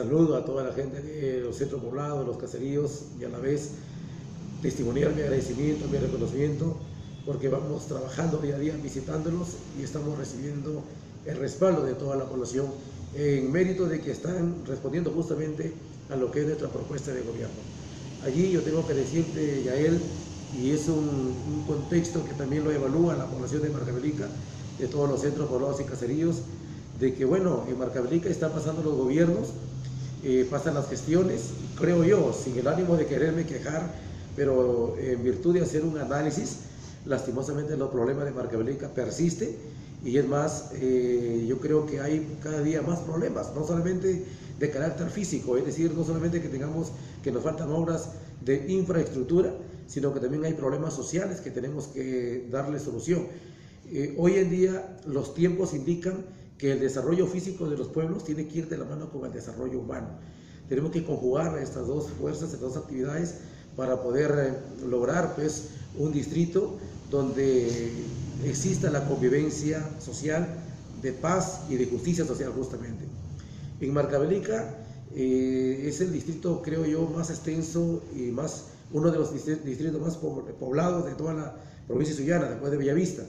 Saludo a toda la gente de los centros poblados, los caseríos y a la vez testimoniar mi agradecimiento, mi reconocimiento, porque vamos trabajando día a día visitándolos y estamos recibiendo el respaldo de toda la población en mérito de que están respondiendo justamente a lo que es nuestra propuesta de gobierno. Allí yo tengo que decirte, Yael, y es un, contexto que también lo evalúa la población de Marcabelica, de todos los centros poblados y caseríos, de que bueno, en Marcabelica están pasando los gobiernos, eh, pasan las gestiones, creo yo, sin el ánimo de quererme quejar, pero en virtud de hacer un análisis, lastimosamente los problemas de Marcabelica persisten y es más, eh, yo creo que hay cada día más problemas, no solamente de carácter físico, es decir, no solamente que tengamos, que nos faltan obras de infraestructura, sino que también hay problemas sociales que tenemos que darle solución. Eh, hoy en día los tiempos indican que el desarrollo físico de los pueblos tiene que ir de la mano con el desarrollo humano. Tenemos que conjugar estas dos fuerzas, estas dos actividades para poder eh, lograr pues, un distrito donde exista la convivencia social de paz y de justicia social justamente. En Marcabelica eh, es el distrito, creo yo, más extenso y más, uno de los distritos más poblados de toda la provincia suyana, después de Bellavista.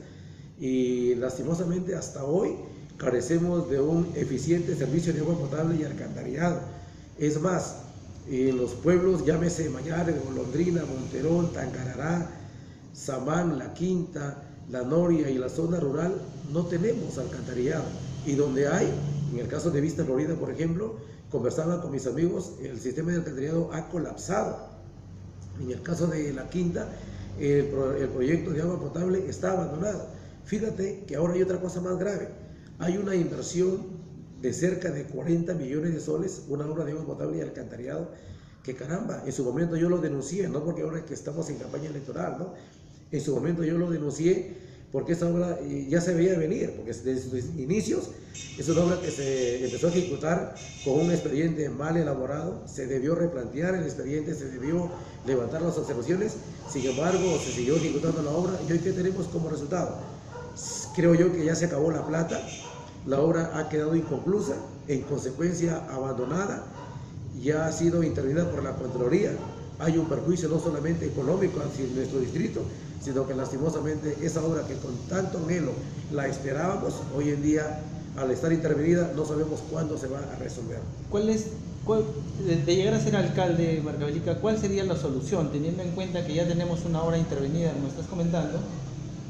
Y lastimosamente hasta hoy carecemos de un eficiente servicio de agua potable y alcantarillado. Es más, en los pueblos, llámese Mayare, Golondrina, Monterón, Tangarará, Samán, La Quinta, La Noria y la zona rural, no tenemos alcantarillado. Y donde hay, en el caso de Vista Florida, por ejemplo, conversaba con mis amigos, el sistema de alcantarillado ha colapsado. En el caso de La Quinta, el, el proyecto de agua potable está abandonado. Fíjate que ahora hay otra cosa más grave. Hay una inversión de cerca de 40 millones de soles, una obra de agua potable y alcantarillado, que caramba, en su momento yo lo denuncié, no porque ahora que estamos en campaña electoral, ¿no? En su momento yo lo denuncié porque esa obra eh, ya se veía venir, porque desde sus inicios es una obra que se empezó a ejecutar con un expediente mal elaborado, se debió replantear el expediente, se debió levantar las observaciones, sin embargo se siguió ejecutando la obra y hoy qué tenemos como resultado. Creo yo que ya se acabó la plata, la obra ha quedado inconclusa, en consecuencia abandonada, ya ha sido intervenida por la Contraloría. Hay un perjuicio no solamente económico hacia nuestro distrito, sino que lastimosamente esa obra que con tanto anhelo la esperábamos, hoy en día al estar intervenida no sabemos cuándo se va a resolver. ¿Cuál es, de llegar a ser alcalde, Marcabelica, cuál sería la solución, teniendo en cuenta que ya tenemos una obra intervenida, como estás comentando,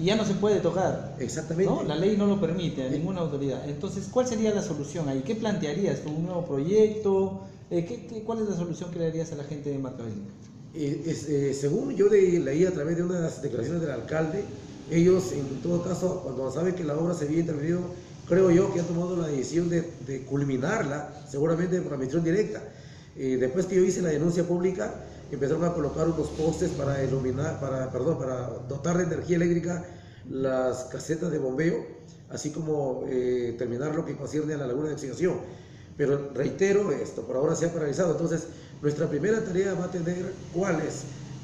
y ya no se puede tocar. Exactamente. La ley no lo permite a ninguna autoridad. Entonces, ¿cuál sería la solución ahí? ¿Qué plantearías? ¿Un nuevo proyecto? Eh, ¿qué, cuál es la solución que le darías a la gente de Marcabelica? Eh, eh, según yo leí a través de unas declaraciones del alcalde, ellos en todo caso, cuando saben que la obra se había intervenido, creo yo que han tomado la decisión de, de culminarla, seguramente por admisión directa. Después que yo hice la denuncia pública, empezaron a colocar unos postes para iluminar, para, perdón, para dotar de energía eléctrica las casetas de bombeo, así como eh, terminar lo que concierne a la laguna de oxidación. Pero reitero esto, por ahora se ha paralizado, entonces nuestra primera tarea va a tener cuál es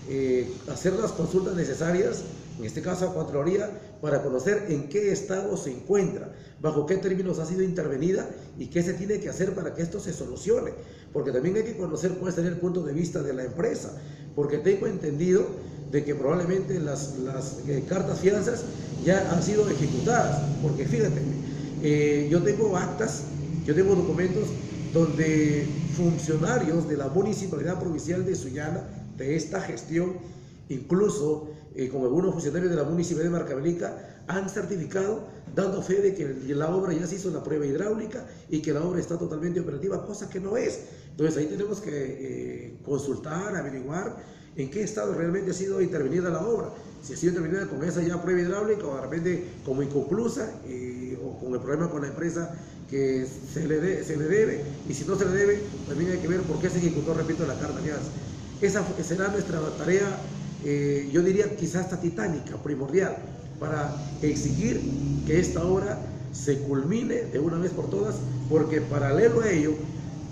eh, hacer las consultas necesarias, en este caso a Contraloría, para conocer en qué estado se encuentra, bajo qué términos ha sido intervenida y qué se tiene que hacer para que esto se solucione. Porque también hay que conocer cuál sería el punto de vista de la empresa, porque tengo entendido de que probablemente las, las eh, cartas fianzas ya han sido ejecutadas, porque fíjate, eh, yo tengo actas, yo tengo documentos donde funcionarios de la Municipalidad Provincial de Sullana, de esta gestión, incluso eh, con algunos funcionarios de la Municipalidad de Marcabelica, han certificado dando fe de que la obra ya se hizo la prueba hidráulica y que la obra está totalmente operativa, cosa que no es. Entonces ahí tenemos que eh, consultar, averiguar en qué estado realmente ha sido intervenida la obra. Si ha sido intervenida con esa ya prueba hidráulica o de repente como inconclusa eh, o con el problema con la empresa que se le, se le debe y si no se le debe, también hay que ver por qué se ejecutó, repito, la carta. Esa será nuestra tarea, eh, yo diría quizás hasta titánica, primordial, para exigir que esta obra se culmine de una vez por todas, porque paralelo a ello,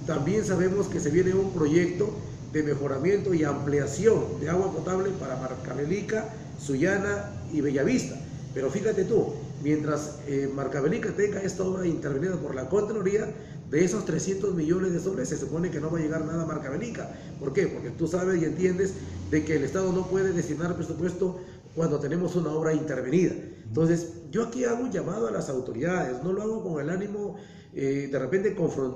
también sabemos que se viene un proyecto de mejoramiento y ampliación de agua potable para Marcabelica, Sullana y Bellavista. Pero fíjate tú, mientras eh, Marcabelica tenga esta obra intervenida por la Contraloría, de esos 300 millones de soles se supone que no va a llegar nada a Marcabelica. ¿Por qué? Porque tú sabes y entiendes de que el Estado no puede destinar presupuesto cuando tenemos una obra intervenida. Entonces, yo aquí hago un llamado a las autoridades, no lo hago con el ánimo eh, de repente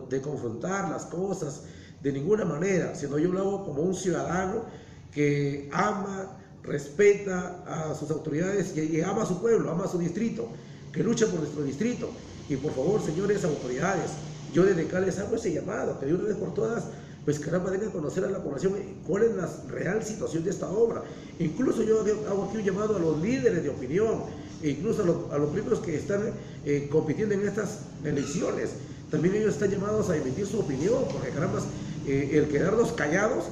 de confrontar las cosas de ninguna manera, sino yo lo hago como un ciudadano que ama, respeta a sus autoridades y, ama a su pueblo, ama a su distrito, que lucha por nuestro distrito. Y por favor, señores autoridades, yo desde acá les hago ese llamado, que de una vez por todas, pues caramba, den a conocer a la población cuál es la real situación de esta obra. Incluso yo hago aquí un llamado a los líderes de opinión, e incluso a los, primeros que están eh, compitiendo en estas elecciones. También ellos están llamados a emitir su opinión, porque caramba, eh, el quedarnos callados,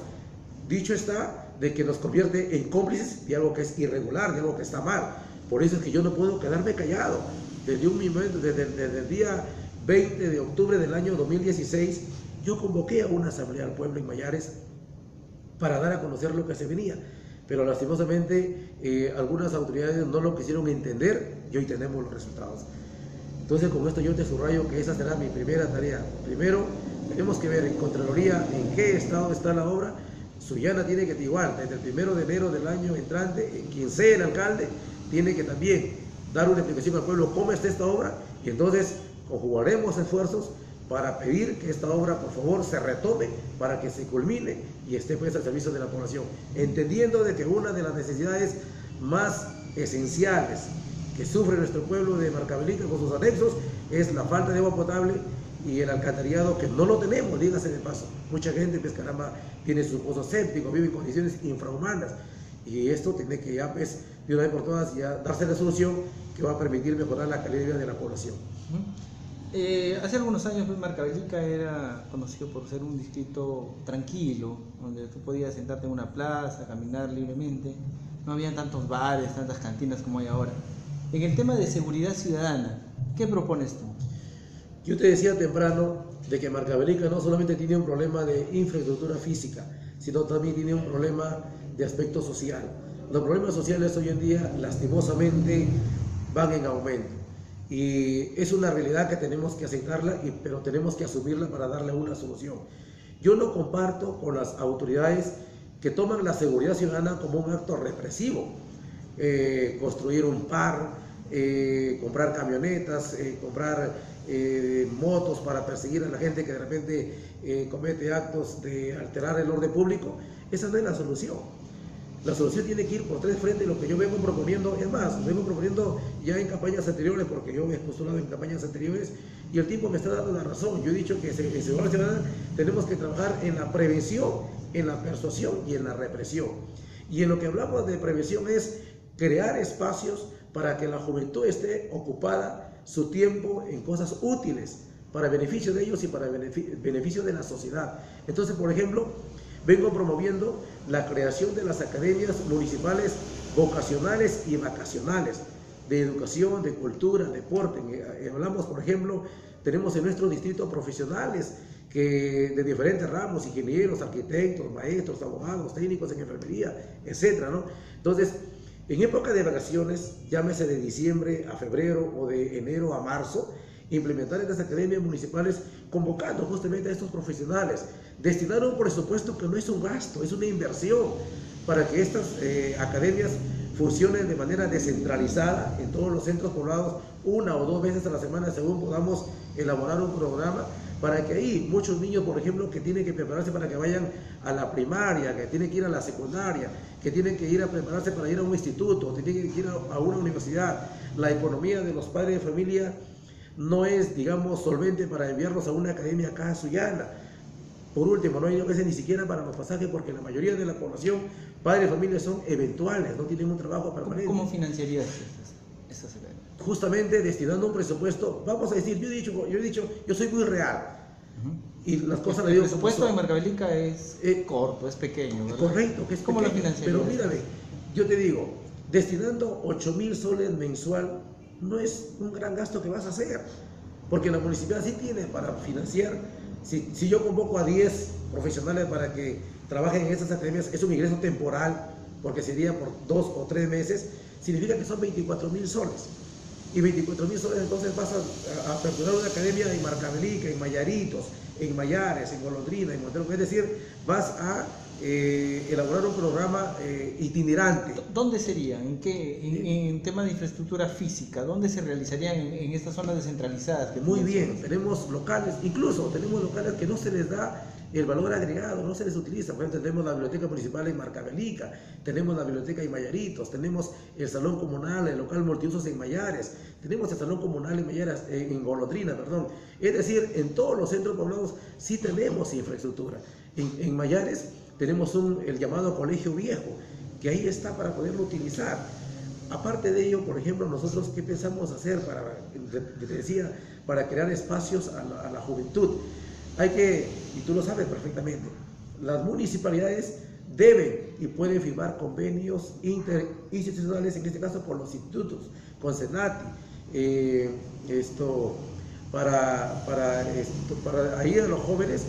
dicho está, de que nos convierte en cómplices de algo que es irregular, de algo que está mal. Por eso es que yo no puedo quedarme callado. Desde un momento, desde, desde el día 20 de octubre del año 2016, yo convoqué a una asamblea al pueblo en Mayares para dar a conocer lo que se venía. Pero lastimosamente eh, algunas autoridades no lo quisieron entender y hoy tenemos los resultados. Entonces con esto yo te subrayo que esa será mi primera tarea. Primero, tenemos que ver en Contraloría en qué estado está la obra Suyana tiene que igual, desde el primero de enero del año entrante, quien sea el alcalde, tiene que también dar una explicación al pueblo cómo está esta obra y entonces conjugaremos esfuerzos para pedir que esta obra por favor se retome para que se culmine y esté pues al servicio de la población, entendiendo de que una de las necesidades más esenciales que sufre nuestro pueblo de Marcabelica con sus anexos es la falta de agua potable y el alcantarillado que no lo tenemos, dígase de paso. Mucha gente, pues caramba, tiene su pozo séptico, vive en condiciones infrahumanas. Y esto tiene que ya, pues, de una vez por todas, ya darse la solución que va a permitir mejorar la calidad de vida de la población. Eh, hace algunos años, pues, Marcavelica era conocido por ser un distrito tranquilo, donde tú podías sentarte en una plaza, caminar libremente. No había tantos bares, tantas cantinas como hay ahora. En el tema de seguridad ciudadana, ¿qué propones tú? Yo te decía temprano de que Marcabelica no solamente tiene un problema de infraestructura física, sino también tiene un problema de aspecto social. Los problemas sociales hoy en día, lastimosamente, van en aumento. Y es una realidad que tenemos que aceptarla, pero tenemos que asumirla para darle una solución. Yo no comparto con las autoridades que toman la seguridad ciudadana como un acto represivo. Eh, construir un par, eh, comprar camionetas, eh, comprar motos para perseguir a la gente que de repente comete actos de alterar el orden público. Esa no es la solución. La solución tiene que ir por tres frentes, lo que yo vengo proponiendo, es más, lo vengo proponiendo ya en campañas anteriores, porque yo me he postulado en campañas anteriores, y el tipo me está dando la razón. Yo he dicho que en Seguridad tenemos que trabajar en la prevención, en la persuasión y en la represión. Y en lo que hablamos de prevención es crear espacios para que la juventud esté ocupada su tiempo en cosas útiles para beneficio de ellos y para beneficio de la sociedad. Entonces, por ejemplo, vengo promoviendo la creación de las academias municipales vocacionales y vacacionales de educación, de cultura, deporte. Eh, hablamos, por ejemplo, tenemos en nuestro distrito profesionales que de diferentes ramos, ingenieros, arquitectos, maestros, abogados, técnicos en enfermería, etcétera, ¿no? Entonces, en época de vacaciones, llámese de diciembre a febrero o de enero a marzo, implementar estas academias municipales convocando justamente a estos profesionales, destinar un presupuesto que no es un gasto, es una inversión para que estas eh, academias funcionen de manera descentralizada en todos los centros poblados una o dos veces a la semana según podamos elaborar un programa para que ahí muchos niños, por ejemplo, que tienen que prepararse para que vayan a la primaria, que tienen que ir a la secundaria, que tienen que ir a prepararse para ir a un instituto, que tienen que ir a una universidad, la economía de los padres de familia no es, digamos, solvente para enviarlos a una academia acá Suyana. Por último, no hay veces ni siquiera para los pasajes porque la mayoría de la población, padres de familia, son eventuales, no tienen un trabajo permanente. ¿Cómo financiarías esas justamente destinando un presupuesto, vamos a decir, yo he dicho, yo he dicho, yo soy muy real. Y las cosas El presupuesto de Marcabelica es eh, corto, es pequeño. Correcto, que es como la. Pero mírame, yo te digo, destinando 8 mil soles mensual no es un gran gasto que vas a hacer, porque la municipalidad sí tiene para financiar. Si, si yo convoco a 10 profesionales para que trabajen en esas academias, es un ingreso temporal, porque sería por dos o tres meses, significa que son 24 mil soles. y 24 mil soles entonces vas a, aperturar una academia en Marcabelica, en Mayaritos, en Mayares, en Golondrina, en Montero, es decir, vas a eh, elaborar un programa eh, itinerante. ¿Dónde sería? ¿En qué? En, en, tema de infraestructura física, ¿dónde se realizarían en, estas zonas descentralizadas? Muy bien, tenemos locales, incluso tenemos locales que no se les da el valor agregado, no se les utiliza. Por ejemplo, tenemos la biblioteca municipal en Marcabelica, tenemos la biblioteca en Mayaritos, tenemos el salón comunal, el local multiusos en Mayares, tenemos el salón comunal en Mayares, en Golondrina, perdón. Es decir, en todos los centros poblados sí tenemos infraestructura. En, en Mayares tenemos el llamado colegio viejo, que ahí está para poderlo utilizar. Aparte de ello, por ejemplo, nosotros qué pensamos hacer para, te decía, para crear espacios a la, juventud. Hay que, y tú lo sabes perfectamente, las municipalidades deben y pueden firmar convenios interinstitucionales, en este caso con los institutos, con Senati, eh, esto, para, para, para ahí a los jóvenes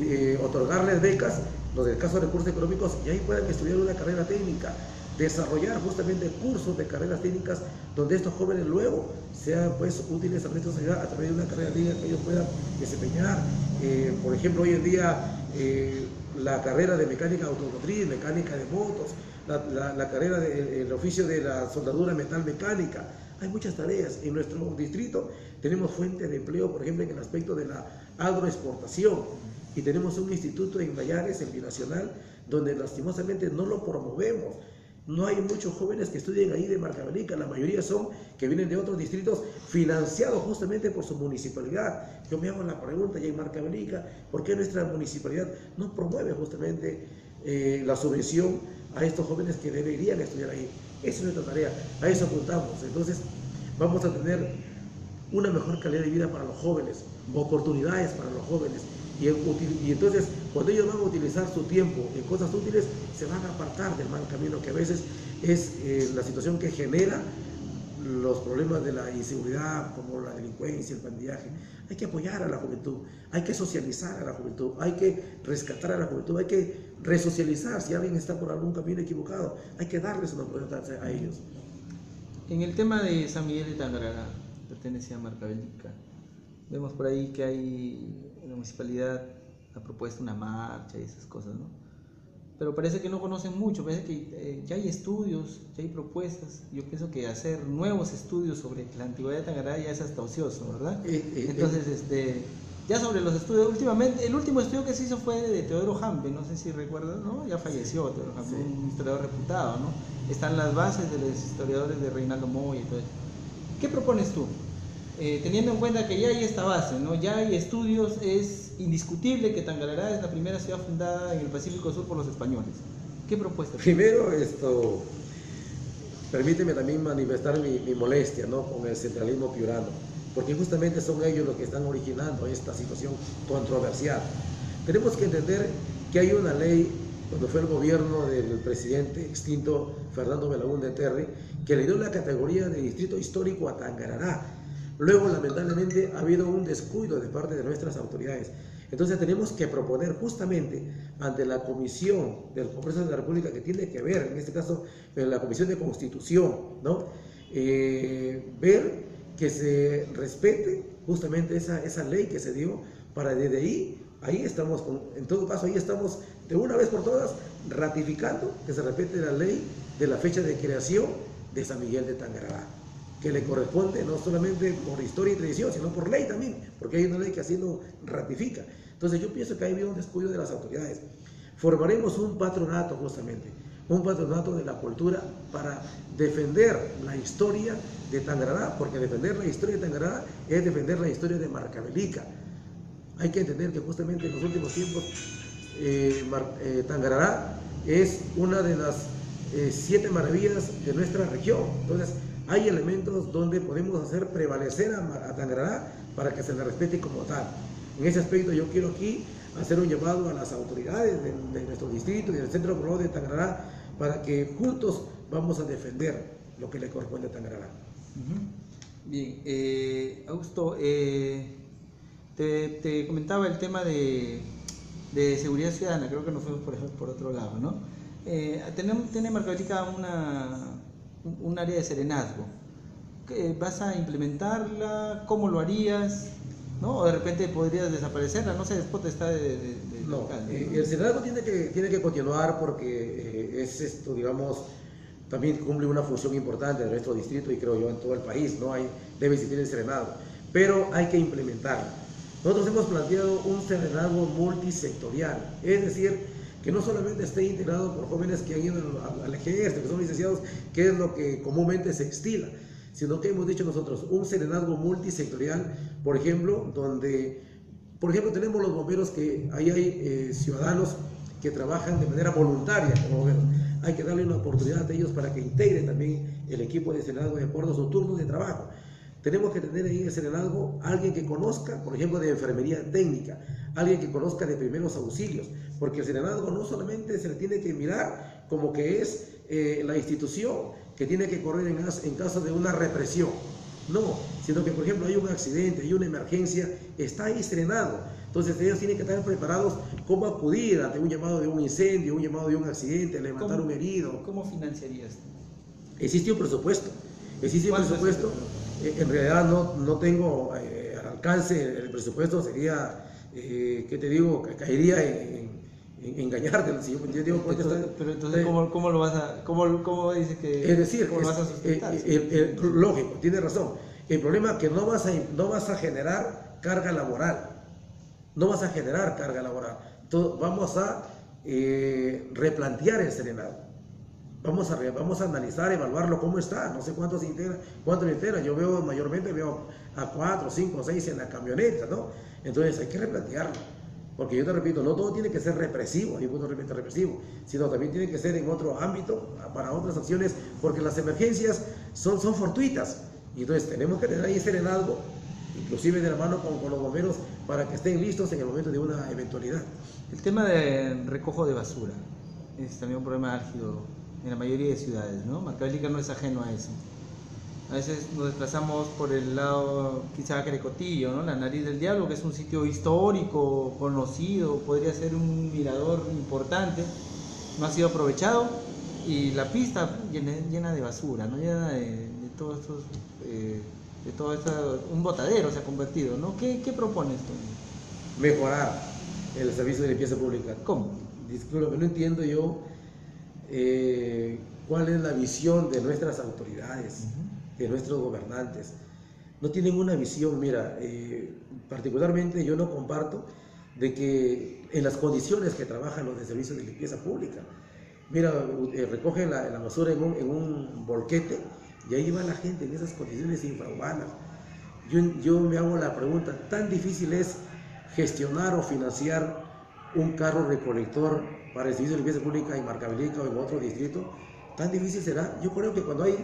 eh, otorgarles becas los de escasos recursos económicos y ahí puedan estudiar una carrera técnica, desarrollar justamente cursos de carreras técnicas donde estos jóvenes luego sean pues útiles a nuestra sociedad a través de una carrera técnica que ellos puedan desempeñar. Eh, por ejemplo, hoy en día eh, la carrera de mecánica automotriz, mecánica de motos, la, carrera del oficio de la soldadura metal mecánica. Hay muchas tareas. En nuestro distrito tenemos fuentes de empleo, por ejemplo, en el aspecto de la agroexportación y tenemos un instituto en Mayares, en Binacional, donde lastimosamente no lo promovemos. No hay muchos jóvenes que estudien ahí de Marcabelica, la mayoría son que vienen de otros distritos financiados justamente por su municipalidad. Yo me hago la pregunta, ya en Marcabelica, ¿por qué nuestra municipalidad no promueve justamente eh, la subvención a estos jóvenes que deberían estudiar ahí? Esa es nuestra tarea, a eso apuntamos. Entonces, vamos a tener una mejor calidad de vida para los jóvenes, oportunidades para los jóvenes, y, entonces, cuando ellos van a utilizar su tiempo en cosas útiles, se van a apartar del mal camino, que a veces es eh, la situación que genera los problemas de la inseguridad, como la delincuencia, el pandillaje. Hay que apoyar a la juventud, hay que socializar a la juventud, hay que rescatar a la juventud, hay que resocializar. Si alguien está por algún camino equivocado, hay que darles una oportunidad a ellos. En el tema de San Miguel de Tangarara, pertenece a Marca Bélica. Vemos por ahí que hay municipalidad ha propuesto una marcha y esas cosas, ¿no? Pero parece que no conocen mucho, parece que eh, ya hay estudios, ya hay propuestas. Yo pienso que hacer nuevos estudios sobre la antigüedad de Tangará ya es hasta ocioso, ¿verdad? Eh, eh, Entonces, este, ya sobre los estudios, últimamente, el último estudio que se hizo fue de Teodoro Jambe, no sé si recuerdas, ¿no? Ya falleció Teodoro Jambe, un historiador reputado, ¿no? Están las bases de los historiadores de Reinaldo Moy y todo eso. ¿Qué propones tú? Eh, teniendo en cuenta que ya hay esta base, ¿no? ya hay estudios, es indiscutible que Tangarará es la primera ciudad fundada en el Pacífico Sur por los españoles. ¿Qué propuesta? Primero, esto, permíteme también manifestar mi, mi, molestia ¿no? con el centralismo piurano, porque justamente son ellos los que están originando esta situación controversial. Tenemos que entender que hay una ley, cuando fue el gobierno del presidente extinto Fernando Belaúnde Terry, que le dio la categoría de distrito histórico a Tangarará Luego, lamentablemente, ha habido un descuido de parte de nuestras autoridades. Entonces tenemos que proponer justamente ante la Comisión del Congreso de la República que tiene que ver, en este caso, en la Comisión de Constitución, ¿no? Eh, ver que se respete justamente esa, esa ley que se dio para desde ahí, ahí estamos, en todo caso, ahí estamos de una vez por todas ratificando que se respete la ley de la fecha de creación de San Miguel de Tangará que le corresponde no solamente por historia y tradición, sino por ley también, porque hay una ley que así lo ratifica. Entonces yo pienso que hay un descuido de las autoridades. Formaremos un patronato justamente, un patronato de la cultura para defender la historia de Tangará, porque defender la historia de Tangará es defender la historia de Marcabelica. Hay que entender que justamente en los últimos tiempos eh, eh, Tangará es una de las eh, siete maravillas de nuestra región. Entonces, hay elementos donde podemos hacer prevalecer a, Tangará para que se le respete como tal. En ese aspecto yo quiero aquí hacer un llamado a las autoridades de, nuestro distrito y del centro poblado de Tangará para que juntos vamos a defender lo que le corresponde a Tangará. Bien, eh, Augusto, eh, te, comentaba el tema de, seguridad ciudadana, creo que nos fuimos por, otro lado, ¿no? Eh, tenemos, tiene Margarita una un área de serenazgo. ¿Vas a implementarla? ¿Cómo lo harías? ¿No? O de repente podrías desaparecerla, no sé, después está de, de, no, eh, el Senado tiene que, tiene que continuar porque eh, es esto, digamos, también cumple una función importante en nuestro distrito y creo yo en todo el país, ¿no? Hay, debe existir el Senado, pero hay que implementarlo. Nosotros hemos planteado un serenazgo multisectorial, es decir, que no solamente esté integrado por jóvenes que han ido al ejército, que son licenciados, que es lo que comúnmente se estila, sino que hemos dicho nosotros un serenazgo multisectorial, por ejemplo, donde, por ejemplo, tenemos los bomberos que ahí hay eh, ciudadanos que trabajan de manera voluntaria como bomberos. Hay que darle una oportunidad a ellos para que integren también el equipo de serenazgo de acuerdo a su turno de trabajo. Tenemos que tener ahí en el serenazgo alguien que conozca, por ejemplo, de enfermería técnica, alguien que conozca de primeros auxilios, porque el serenazgo no solamente se le tiene que mirar como que es eh, la institución que tiene que correr en, en caso de una represión, no, sino que por ejemplo hay un accidente, hay una emergencia, está ahí estrenado. Entonces ellos tienen que estar preparados cómo acudir ante un llamado de un incendio, un llamado de un accidente, levantar un herido. ¿Cómo financiarías? Existe un presupuesto. Existe un presupuesto. Eh, en realidad no, no tengo eh, alcance el presupuesto, sería eh, ¿qué te digo? Caería en, engañarte. pero entonces, ¿cómo, lo vas a, cómo, cómo dices que es decir, lo vas a sustentar? Eh, lógico, tiene razón. El problema es que no vas, a, no vas a generar carga laboral. No vas a generar carga laboral. Entonces, vamos a eh, replantear el serenado. Vamos a, vamos a analizar, evaluarlo cómo está. No sé cuántos integra, cuántos integra. Yo veo mayormente veo a cuatro, cinco, seis en la camioneta, ¿no? Entonces hay que replantearlo. Porque yo te repito, no todo tiene que ser represivo, hay punto repente represivo, sino también tiene que ser en otro ámbito, para otras acciones, porque las emergencias son, son fortuitas. Y entonces tenemos que tener ahí serenazgo, inclusive de la mano con, los bomberos, para que estén listos en el momento de una eventualidad. El tema de recojo de basura es también un problema álgido en la mayoría de ciudades, ¿no? Macabélica no es ajeno a eso. A veces nos desplazamos por el lado, quizá Crecotillo, ¿no? la nariz del diablo, que es un sitio histórico, conocido, podría ser un mirador importante, no ha sido aprovechado y la pista llena, de basura, ¿no? llena de, de todos estos, eh, de todo esto, un botadero se ha convertido. ¿no? ¿Qué, qué propones tú? Mejorar el servicio de limpieza pública. ¿Cómo? Disculpe, no entiendo yo eh, cuál es la visión de nuestras autoridades de nuestros gobernantes. No tienen una visión, mira, eh, particularmente yo no comparto de que en las condiciones que trabajan los de servicios de limpieza pública, mira, eh, recogen la, basura en un, en un, volquete y ahí va la gente en esas condiciones infrahumanas. Yo, yo me hago la pregunta, ¿tan difícil es gestionar o financiar un carro recolector para el servicio de limpieza pública en Marcabelica o en otro distrito? ¿Tan difícil será? Yo creo que cuando hay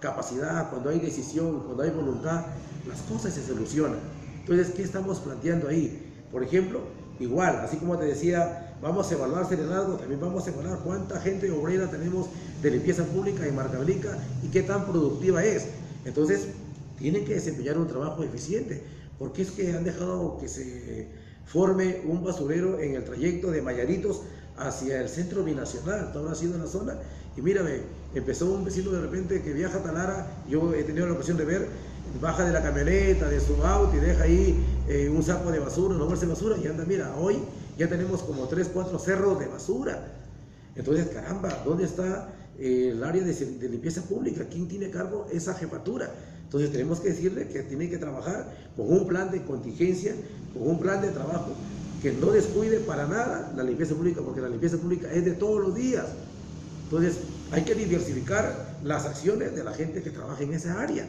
capacidad, cuando hay decisión, cuando hay voluntad, las cosas se solucionan. Entonces, ¿qué estamos planteando ahí? Por ejemplo, igual, así como te decía, vamos a evaluar Serenazgo, también vamos a evaluar cuánta gente obrera tenemos de limpieza pública en Marcabelica y qué tan productiva es. Entonces, tienen que desempeñar un trabajo eficiente, porque es que han dejado que se forme un basurero en el trayecto de Mayaritos hacia el centro binacional, todo ha sido la zona, y mírame, empezó un vecino de repente que viaja a Talara, yo he tenido la ocasión de ver, baja de la camioneta, de su auto y deja ahí eh, un saco de basura, no bolsa de basura, y anda, mira, hoy ya tenemos como 3, 4 cerros de basura. Entonces, caramba, ¿dónde está eh, el área de, de, limpieza pública? ¿Quién tiene cargo esa jefatura? Entonces tenemos que decirle que tiene que trabajar con un plan de contingencia, con un plan de trabajo, que no descuide para nada la limpieza pública, porque la limpieza pública es de todos los días. Entonces, hay que diversificar las acciones de la gente que trabaja en esa área.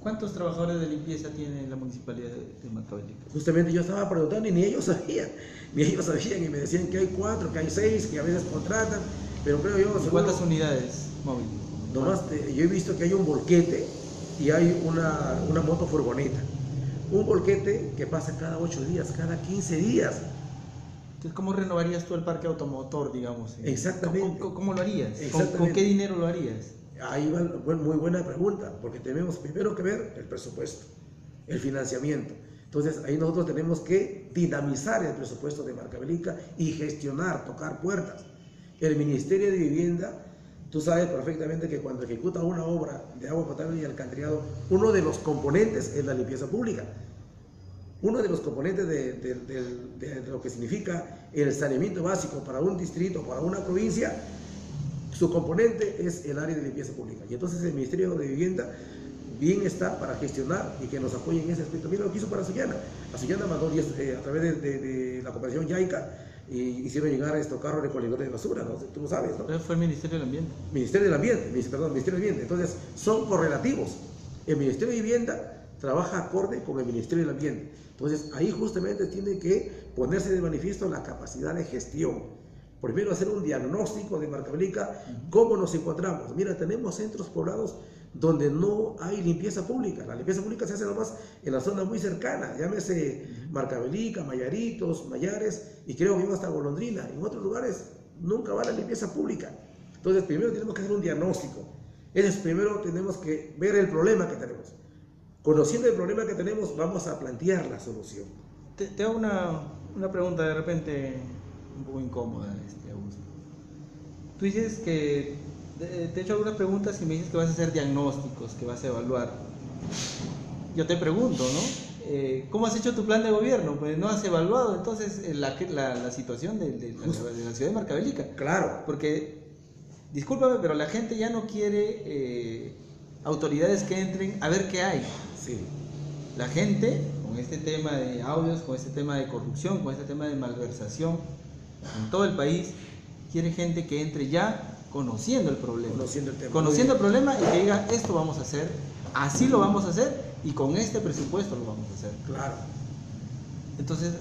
¿Cuántos trabajadores de limpieza tiene la municipalidad de Macabélica? Justamente yo estaba preguntando y ni ellos sabían, ni ellos sabían y me decían que hay cuatro, que hay seis, que a veces contratan, pero creo yo... ¿Cuántas unidades móviles? Nomás yo he visto que hay un volquete y hay una, una moto furgoneta. Un volquete que pasa cada ocho días, cada 15 días. Entonces, ¿cómo renovarías tú el parque automotor, digamos? Exactamente. ¿Cómo, lo harías? ¿Con, qué dinero lo harías? Ahí va, muy buena pregunta, porque tenemos primero que ver el presupuesto, el financiamiento. Entonces, ahí nosotros tenemos que dinamizar el presupuesto de Marcabelica y gestionar, tocar puertas. El Ministerio de Vivienda Tú sabes perfectamente que cuando ejecuta una obra de agua potable y alcantarillado, uno de los componentes es la limpieza pública. Uno de los componentes de, de- de- de lo que significa el saneamiento básico para un distrito, para una provincia, su componente es el área de limpieza pública. Y entonces el Ministerio de Vivienda bien está para gestionar y que nos apoye en ese aspecto. Mira lo que hizo para Sullana. A Sullana mandó 10, eh, a través de, la cooperación YAICA y hicieron llegar estos carros recolectores de basura, ¿no? Tú lo sabes, ¿no? Fue el Ministerio del Ambiente. Ministerio del Ambiente, perdón, Ministerio del Ambiente. Entonces, son correlativos. El Ministerio de Vivienda trabaja acorde con el Ministerio del Ambiente. Entonces, ahí justamente tiene que ponerse de manifiesto la capacidad de gestión. Primero, hacer un diagnóstico de Marcabelica, cómo nos encontramos. Mira, tenemos centros poblados donde no hay limpieza pública. La limpieza pública se hace nomás en la zona muy cercana, llámese Marcabelica, Mayaritos, Mayares, y creo que hasta Golondrina. En otros lugares nunca va la limpieza pública. Entonces, primero tenemos que hacer un diagnóstico. Es primero tenemos que ver el problema que tenemos. Conociendo el problema que tenemos, vamos a plantear la solución. Te, te hago una, una pregunta de repente un poco incómoda, este, Augusto. Tú dices que te, he hecho algunas preguntas y me dices que vas a hacer diagnósticos, que vas a evaluar. Yo te pregunto, ¿no? Eh, ¿Cómo has hecho tu plan de gobierno? Pues no has evaluado entonces eh, la, la, la situación de, de la, de la ciudad de Marcabelica. Claro, Porque, discúlpame, pero la gente ya no quiere eh, autoridades que entren a ver qué hay. Sí. La gente, con este tema de audios, con este tema de corrupción, con este tema de malversación en todo el país, quiere gente que entre ya conociendo el problema. Conociendo el tema. Conociendo el problema y que diga, esto vamos a hacer, así lo vamos a hacer y con este presupuesto lo vamos a hacer. Claro. Entonces,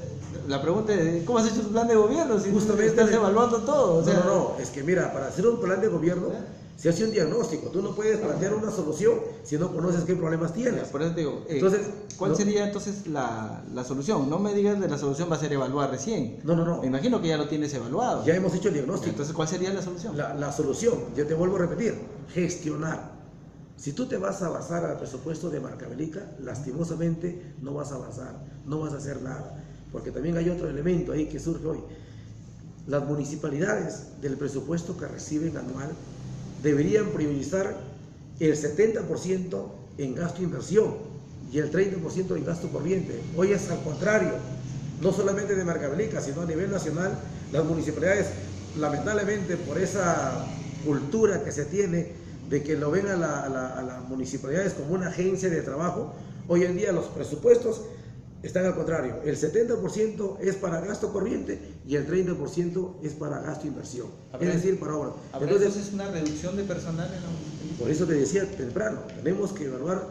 la pregunta es, ¿cómo has hecho tu plan de gobierno si Justamente estás evaluando todo? O sea, no, no, no, es que mira, para hacer un plan de gobierno se hace un diagnóstico. Tú no puedes plantear una solución si no conoces qué problemas tienes. Por eso te digo, eh, Entonces, ¿cuál no- sería entonces la, la solución? No me digas de la solución va a ser evaluar recién. No, no, no. Me imagino que ya lo tienes evaluado. Ya hemos hecho el diagnóstico. Entonces, ¿cuál sería la solución? La, la solución, yo te vuelvo a repetir, gestionar. Si tú te vas a basar al presupuesto de Marcabelica, lastimosamente no vas a avanzar, no vas a hacer nada. Porque también hay otro elemento ahí que surge hoy. Las municipalidades del presupuesto que reciben anual deberían priorizar el 70% en gasto inversión y el 30% en gasto corriente. Hoy es al contrario, no solamente de Marcabelica, sino a nivel nacional, las municipalidades, lamentablemente por esa cultura que se tiene de que lo ven a la- a las municipalidades como una agencia de trabajo, hoy en día los presupuestos están al contrario, el 70% es para gasto corriente y el 30% es para gasto inversión, es decir, para obra. ¿Habrá Entonces, entonces una reducción de personal en la por eso te decía temprano, tenemos que evaluar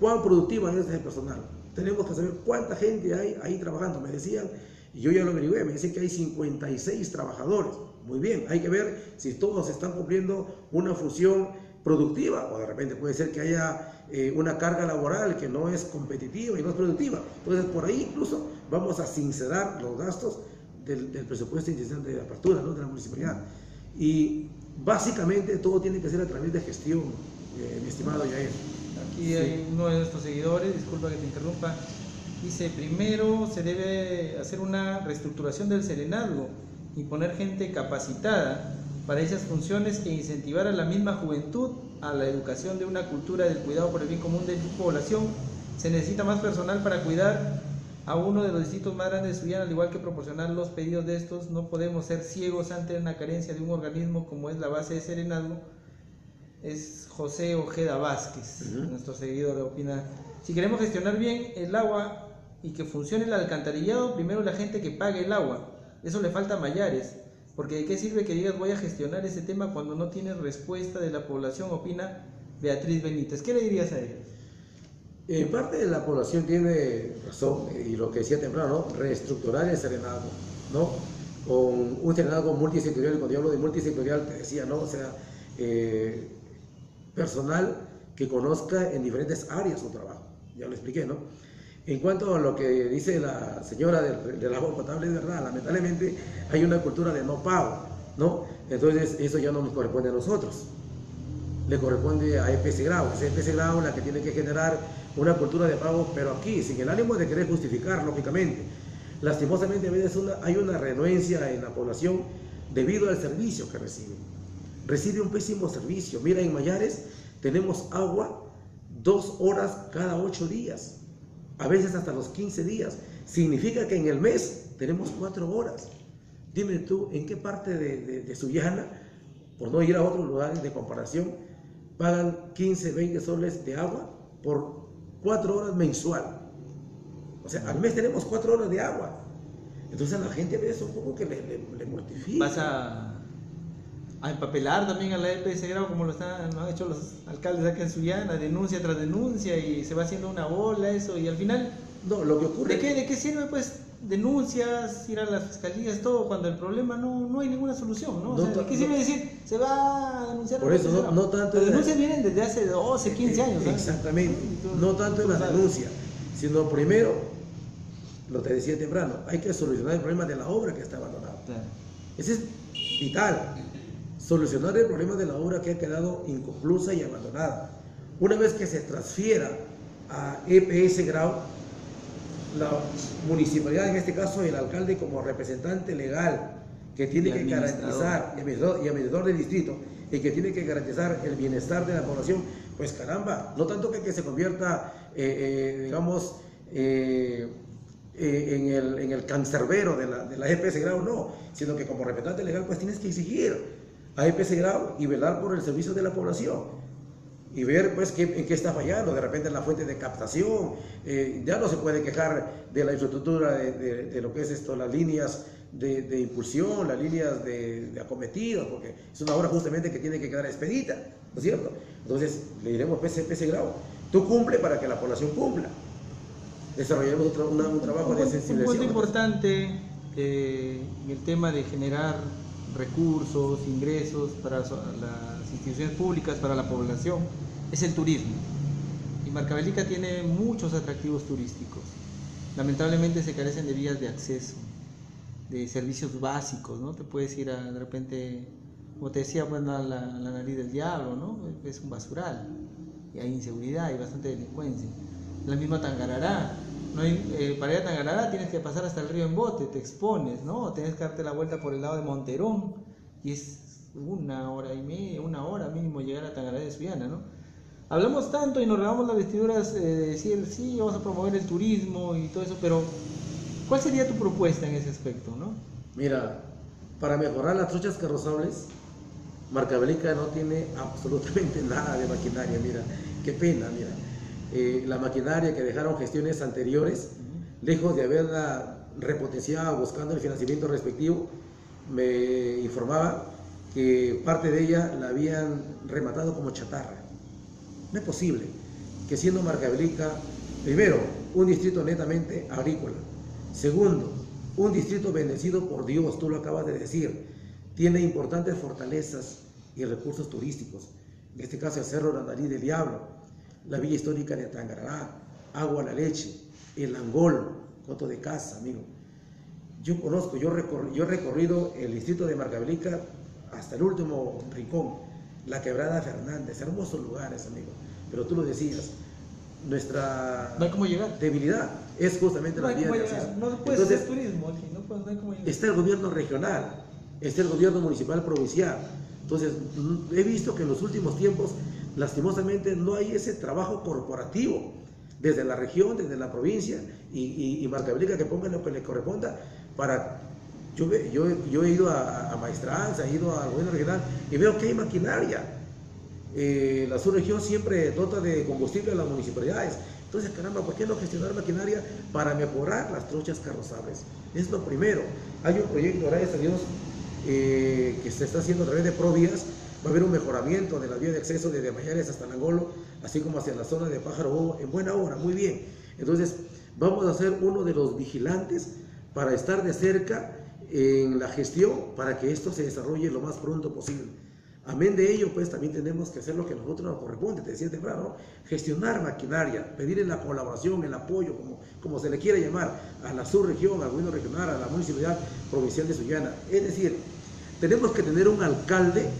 cuán productiva es ese personal. Tenemos que saber cuánta gente hay ahí trabajando. Me decían, y yo ya lo averigué, me dicen que hay 56 trabajadores. Muy bien, hay que ver si todos están cumpliendo una función productiva o de repente puede ser que haya eh, una carga laboral que no es competitiva y no es productiva. Entonces, por ahí incluso vamos a sincerar los gastos del, del presupuesto institucional de apertura ¿no? de la municipalidad. Y básicamente todo tiene que ser a través de gestión, eh, mi estimado Yael. Aquí Sí. hay uno de nuestros seguidores, disculpa que te interrumpa, dice, primero se debe hacer una reestructuración del serenazgo y poner gente capacitada para esas funciones e incentivar a la misma juventud a la educación de una cultura del cuidado por el bien común de tu población. Se necesita más personal para cuidar a uno de los distritos más grandes de al igual que proporcionar los pedidos de estos. No podemos ser ciegos ante una carencia de un organismo como es la base de serenazgo es José Ojeda Vázquez, nuestro seguidor, opina. Si queremos gestionar bien el agua y que funcione el alcantarillado, primero la gente que pague el agua. Eso le falta a Mayares, porque ¿de qué sirve que digas voy a gestionar ese tema cuando no tienes respuesta de la población? Opina Beatriz Benítez. ¿Qué le dirías a ella? En parte de la población tiene razón, y lo que decía temprano, ¿no? reestructurar el serenazgo, ¿no? Con un serenazgo multisectorial, cuando yo hablo de multisectorial, te decía, ¿no? O sea, eh, personal que conozca en diferentes áreas su trabajo, ya lo expliqué, ¿no? En cuanto a lo que dice la señora del, del agua potable, es verdad, lamentablemente hay una cultura de no pago, ¿no? Entonces, eso ya no nos corresponde a nosotros le corresponde a EPC Grau. Es EPC Grau la que tiene que generar una cultura de pago, pero aquí, sin el ánimo de querer justificar, lógicamente. Lastimosamente, a veces hay una renuencia en la población debido al servicio que reciben. recibe un pésimo servicio. Mira, en Mayares tenemos agua dos horas cada ocho días, a veces hasta los 15 días. Significa que en el mes tenemos cuatro horas. Dime tú, ¿en qué parte de, de, Sullana, por no ir a otros lugares de comparación, pagan 15, 20 soles de agua por cuatro horas mensual? O sea, al mes tenemos cuatro horas de agua. Entonces la gente ve eso un poco que le, le, mortifica. Vas a, empapelar también a la EPS Grau como lo, están, lo han hecho los alcaldes acá en Sullana, denuncia tras denuncia y se va haciendo una bola eso y al final... No, lo que ocurre... ¿De qué, de qué sirve pues denuncias, ir a las fiscalías, todo, cuando el problema no, no hay ninguna solución, ¿no? O sea, ¿de qué sirve decir, se va a denunciar? Por eso, no, no tanto... Las denuncias vienen desde hace 12, 15 años. ¿sabes? Exactamente, no tanto en la denuncia, sino primero, lo que decía temprano, hay que solucionar el problema de la obra que está abandonada. Claro. Ese es vital, solucionar el problema de la obra que ha quedado inconclusa y abandonada. Una vez que se transfiera a EPS Grau, la municipalidad, en este caso el alcalde como representante legal, que tiene que garantizar, y administrador, del distrito, y que tiene que garantizar el bienestar de la población, pues caramba, no tanto que, que se convierta, eh, eh, digamos, eh, en, el, en el cancerbero de la, de la EPS Grau, no, sino que como representante legal, pues tienes que exigir a EPS Grau y velar por el servicio de la población y ver pues qué, en qué está fallando, de repente en la fuente de captación, eh, ya no se puede quejar de la infraestructura de, de- de lo que es esto, las líneas de, de impulsión, las líneas de, de acometido, porque es una obra justamente que tiene que quedar expedita, ¿no es cierto? Entonces le diremos PC, PC grado, tú cumple para que la población cumpla. Desarrollaremos otro- una- un trabajo Un de punto- Un punto sensibilización. importante eh, en el tema de generar recursos, ingresos para las instituciones públicas, para la población, es el turismo. Y Marcabelica tiene muchos atractivos turísticos. Lamentablemente se carecen de vías de acceso, de servicios básicos, ¿no? Te puedes ir a, de repente, como te decía, pues, a la, la nariz del diablo, ¿no? Es un basural. Y hay inseguridad, hay bastante delincuencia. La misma Tangarará. No hay, eh, para ir a Tangarará tienes que pasar hasta el río en bote, te expones, ¿no? Tienes que darte la vuelta por el lado de Monterón y es una hora y media, una hora mínimo llegar a Tangará de Sullana, ¿no? Hablamos tanto y nos regamos las vestiduras eh, de decir, sí, vamos a promover el turismo y todo eso, pero ¿cuál sería tu propuesta en ese aspecto, no? Mira, para mejorar las truchas carrozables, Marcabelica no tiene absolutamente nada de maquinaria, mira, qué pena, mira. Eh, la maquinaria que dejaron gestiones anteriores, lejos de haberla repotenciado buscando el financiamiento respectivo, me informaba que parte de ella la habían rematado como chatarra. No es posible que siendo Marcabelica, primero, un distrito netamente agrícola, segundo, un distrito bendecido por Dios, tú lo acabas de decir, tiene importantes fortalezas y recursos turísticos, en este caso el Cerro Randarí del Diablo, la Villa Histórica de Tangarará, Agua la Leche, el Angol, Coto de Casa, amigo. Yo conozco, yo, recor- yo he recorrido el distrito de Marcabelica hasta el último rincón, la Quebrada Fernández, hermosos lugares, amigo. Pero tú lo decías, nuestra No hay cómo llegar. debilidad es justamente No la vía de acceso. No puedes Entonces, hacer turismo aquí, no, puedes- no hay cómo llegar. está el gobierno regional, está el gobierno municipal provincial. Entonces, mm, he visto que en los últimos tiempos, lastimosamente, no hay ese trabajo corporativo desde la región, desde la provincia y, y, y que pongan lo que le corresponda para... Yo, yo he ido a, a Maestranza, he ido al gobierno regional y veo que hay maquinaria. Eh, la subregión siempre dota de combustible a las municipalidades. Entonces, caramba, ¿por qué no gestionar maquinaria para mejorar las trochas carrozables? Es lo primero. Hay un proyecto, gracias a Dios, eh, que se está haciendo a través de Provías. Va a haber un mejoramiento de la vía de acceso desde Mayares hasta Nangolo, así como hacia la zona de Pájaro Bobo, en buena hora, muy bien. Entonces, vamos a ser uno de los vigilantes para estar de cerca en la gestión para que esto se desarrolle lo más pronto posible. Amén de ello, pues también tenemos que hacer lo que a nosotros nos corresponde, te decía temprano, ¿no? gestionar maquinaria, pedirle la colaboración, el apoyo, como, como se le quiera llamar, a la subregión, al gobierno regional, a la municipalidad provincial de Sullana. Es decir, tenemos que tener un alcalde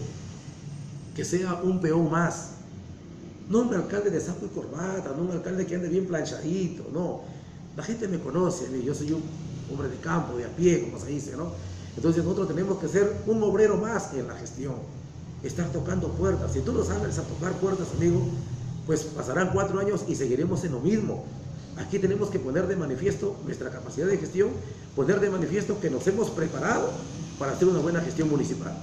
que sea un peón más, no un alcalde de saco y corbata, no un alcalde que ande bien planchadito, no. La gente me conoce, yo soy un hombre de campo, de a pie, como se dice, ¿no? Entonces nosotros tenemos que ser un obrero más en la gestión. estar tocando puertas. Si tú no sabes a tocar puertas, amigo, pues pasarán cuatro años y seguiremos en lo mismo. Aquí tenemos que poner de manifiesto nuestra capacidad de gestión, poner de manifiesto que nos hemos preparado para hacer una buena gestión municipal.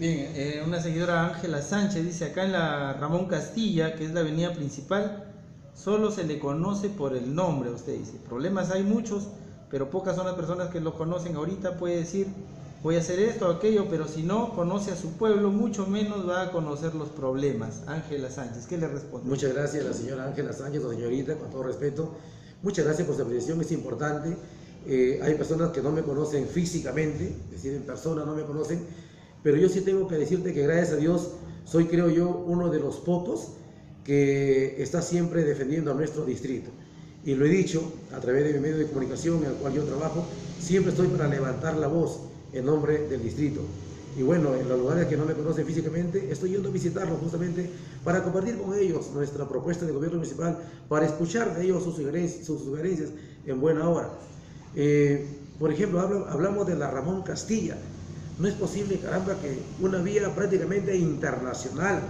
Bien, eh, una seguidora Ángela Sánchez dice acá en la Ramón Castilla, que es la avenida principal, solo se le conoce por el nombre, usted dice. Problemas hay muchos, pero pocas son las personas que lo conocen ahorita. Puede decir, voy a hacer esto o aquello, pero si no conoce a su pueblo, mucho menos va a conocer los problemas. Ángela Sánchez, ¿qué le responde? Muchas gracias, la señora Ángela Sánchez, o señorita, con todo respeto. Muchas gracias por su apreciación, es importante. Eh, hay personas que no me conocen físicamente, es decir, en persona no me conocen, pero yo sí tengo que decirte que gracias a Dios soy, creo yo, uno de los pocos que está siempre defendiendo a nuestro distrito. Y lo he dicho a través de mi medio de comunicación en el cual yo trabajo, siempre estoy para levantar la voz en nombre del distrito. Y bueno, en los lugares que no me conocen físicamente, estoy yendo a visitarlos justamente para compartir con ellos nuestra propuesta de gobierno municipal, para escuchar de ellos sus sugerencias, sus sugerencias en buena hora. Eh, por ejemplo, hablamos de la Ramón Castilla. No es posible, caramba, que una vía prácticamente internacional.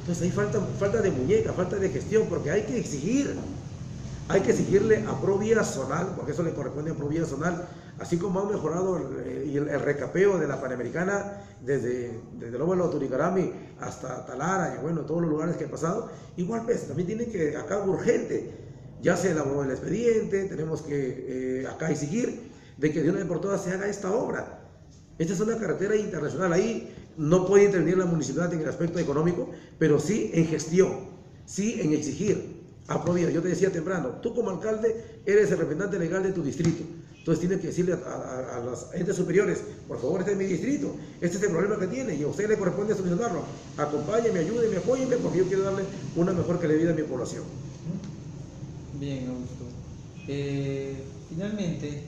Entonces ahí falta, falta de muñeca, falta de gestión, porque hay que exigir. Hay que exigirle a Provía Zonal, porque eso le corresponde a Provía Zonal, así como han mejorado el, el, recapeo de la Panamericana desde, desde Lóbulo Turicarami hasta Talara y bueno, todos los lugares que he pasado, igual pues también tiene que, acá urgente, ya se elaboró el expediente, tenemos que eh, acá exigir de que de una vez por todas se haga esta obra. Esta es una carretera internacional, ahí no puede intervenir la municipalidad en el aspecto económico, pero sí en gestión, sí en exigir. Aprobado. Yo te decía temprano, tú como alcalde eres el representante legal de tu distrito. Entonces tienes que decirle a, a, los entes superiores, por favor, este es mi distrito, este es el problema que tiene y a usted le corresponde solucionarlo. Acompáñeme, ayúdeme, apóyeme porque yo quiero darle una mejor calidad de vida a mi población. Bien, Augusto. Eh, finalmente,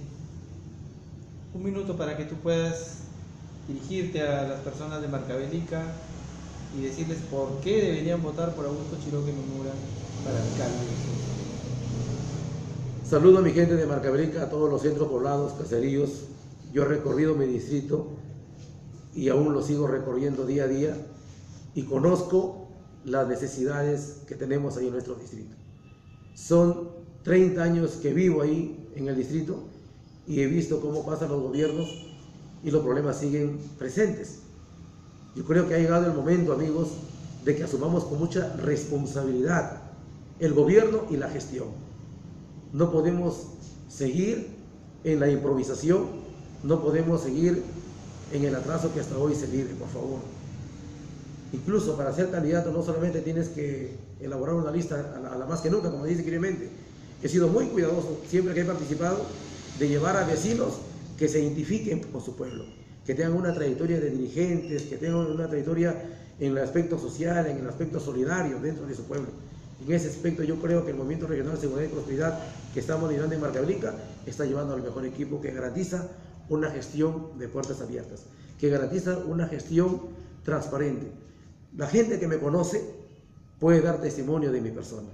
un minuto para que tú puedas dirigirte a las personas de Marcabelica y decirles por qué deberían votar por Augusto Chiroque Nomura para alcalde. Saludo a mi gente de Marcabelica, a todos los centros poblados, caseríos. Yo he recorrido mi distrito y aún lo sigo recorriendo día a día y conozco las necesidades que tenemos ahí en nuestro distrito. Son 30 años que vivo ahí en el distrito y he visto cómo pasan los gobiernos y los problemas siguen presentes. Yo creo que ha llegado el momento, amigos, de que asumamos con mucha responsabilidad el gobierno y la gestión. No podemos seguir en la improvisación, no podemos seguir en el atraso que hasta hoy se vive, por favor. Incluso para ser candidato no solamente tienes que elaborar una lista a la, más que nunca, como dice Quirimente. He sido muy cuidadoso siempre que he participado de llevar a vecinos que se identifiquen con su pueblo, que tengan una trayectoria de dirigentes, que tengan una trayectoria en el aspecto social, en el aspecto solidario dentro de su pueblo. En ese aspecto yo creo que el Movimiento Regional de Seguridad y Prosperidad que estamos liderando en Marcablica está llevando al mejor equipo que garantiza una gestión de puertas abiertas, que garantiza una gestión transparente. La gente que me conoce puede dar testimonio de mi persona.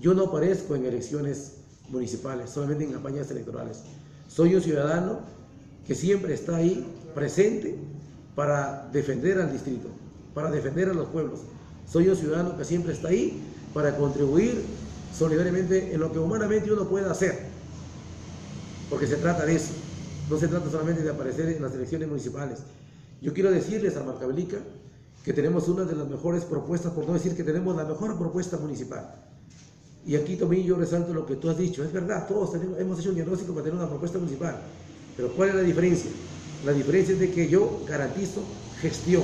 Yo no aparezco en elecciones municipales, solamente en campañas electorales. Soy un ciudadano que siempre está ahí presente para defender al distrito, para defender a los pueblos. Soy un ciudadano que siempre está ahí para contribuir solidariamente en lo que humanamente uno pueda hacer. Porque se trata de eso. No se trata solamente de aparecer en las elecciones municipales. Yo quiero decirles a Marcabelica que tenemos una de las mejores propuestas, por no decir que tenemos la mejor propuesta municipal. Y aquí también yo resalto lo que tú has dicho. Es verdad, todos hemos hecho un diagnóstico para tener una propuesta municipal. Pero ¿cuál es la diferencia? La diferencia es de que yo garantizo gestión.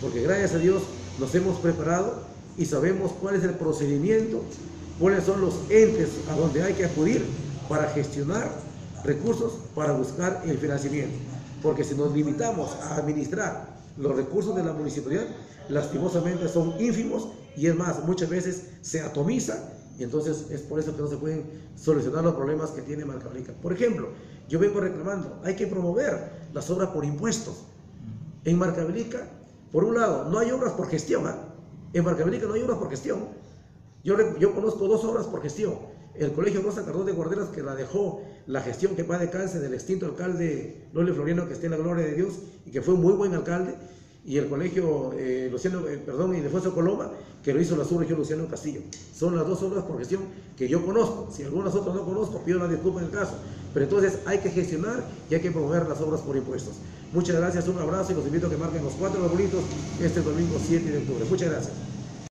Porque gracias a Dios nos hemos preparado y sabemos cuál es el procedimiento, cuáles son los entes a donde hay que acudir para gestionar recursos, para buscar el financiamiento. Porque si nos limitamos a administrar los recursos de la municipalidad, lastimosamente son ínfimos y es más, muchas veces se atomiza y entonces es por eso que no se pueden solucionar los problemas que tiene Marcabelica. Por ejemplo, yo vengo reclamando, hay que promover las obras por impuestos. En Marcabelica, por un lado, no hay obras por gestión. ¿ah? En Marcabelica no hay obras por gestión. Yo, yo conozco dos obras por gestión. El Colegio Rosa Cardón de Guarderas, que la dejó la gestión que va de cáncer del extinto alcalde Lole Floriano, que esté en la gloria de Dios y que fue un muy buen alcalde. Y el colegio eh, Luciano, eh, perdón, Ildefonso Coloma, que lo hizo la subregión Luciano Castillo. Son las dos obras por gestión que yo conozco. Si algunas otras no conozco, pido la disculpa en el caso. Pero entonces hay que gestionar y hay que promover las obras por impuestos. Muchas gracias, un abrazo y los invito a que marquen los cuatro arbolitos este domingo 7 de octubre. Muchas gracias.